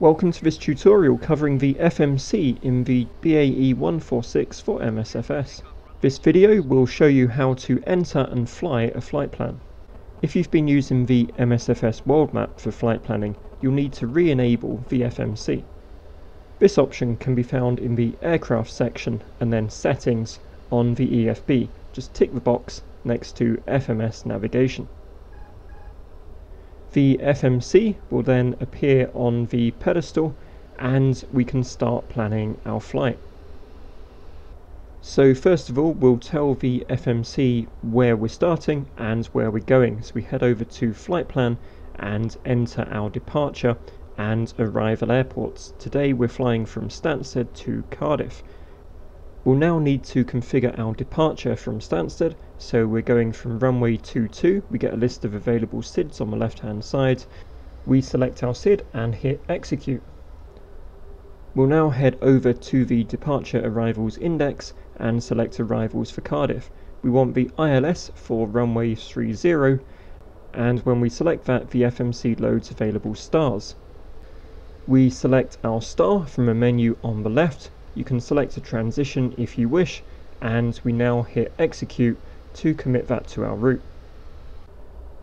Welcome to this tutorial covering the FMC in the BAE 146 for MSFS. This video will show you how to enter and fly a flight plan. If you've been using the MSFS world map for flight planning, you'll need to re-enable the FMC. This option can be found in the aircraft section and then settings on the EFB. Just tick the box next to FMS navigation. The FMC will then appear on the pedestal and we can start planning our flight. So first of all we'll tell the FMC where we're starting and where we're going. So we head over to flight plan and enter our departure and arrival airports. Today we're flying from Stansted to Cardiff. We'll now need to configure our departure from Stansted, so we're going from runway 22, we get a list of available SIDs on the left hand side, we select our SID and hit execute. We'll now head over to the departure arrivals index and select arrivals for Cardiff. We want the ILS for runway 30 and when we select that the FMC loads available stars. We select our star from a menu on the left you can select a transition if you wish and we now hit execute to commit that to our route.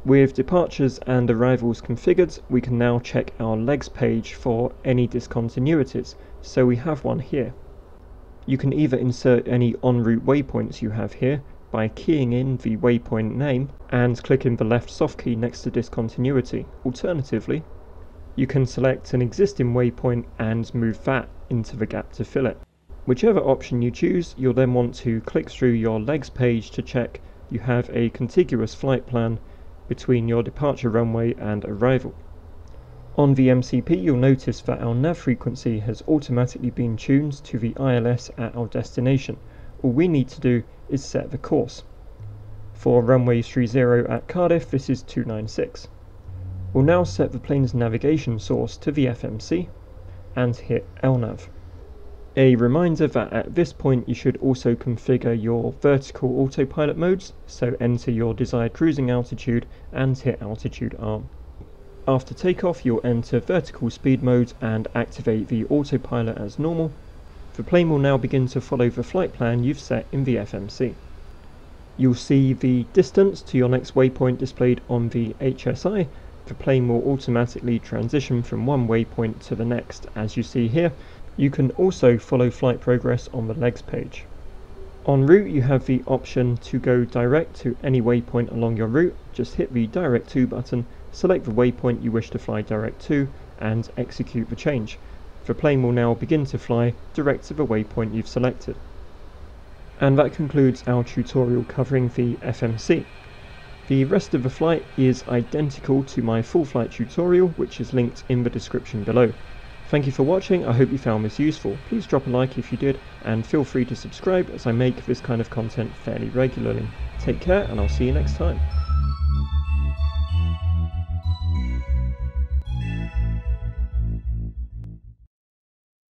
With departures and arrivals configured, we can now check our legs page for any discontinuities, so we have one here. You can either insert any en route waypoints you have here by keying in the waypoint name and clicking the left soft key next to discontinuity. Alternatively, you can select an existing waypoint and move that into the gap to fill it. Whichever option you choose, you'll then want to click through your legs page to check you have a contiguous flight plan between your departure runway and arrival. On the MCP, you'll notice that our nav frequency has automatically been tuned to the ILS at our destination. All we need to do is set the course. For runway 30 at Cardiff, this is 296. We'll now set the plane's navigation source to the FMC and hit LNAV. A reminder that at this point you should also configure your vertical autopilot modes, so enter your desired cruising altitude and hit altitude arm. After takeoff you'll enter vertical speed mode and activate the autopilot as normal. The plane will now begin to follow the flight plan you've set in the FMC. You'll see the distance to your next waypoint displayed on the HSI. The plane will automatically transition from one waypoint to the next as you see here you can also follow flight progress on the legs page. En route you have the option to go direct to any waypoint along your route, just hit the direct to button, select the waypoint you wish to fly direct to and execute the change. The plane will now begin to fly direct to the waypoint you've selected. And that concludes our tutorial covering the FMC. The rest of the flight is identical to my full flight tutorial which is linked in the description below. Thank you for watching, I hope you found this useful. Please drop a like if you did, and feel free to subscribe as I make this kind of content fairly regularly. Take care, and I'll see you next time.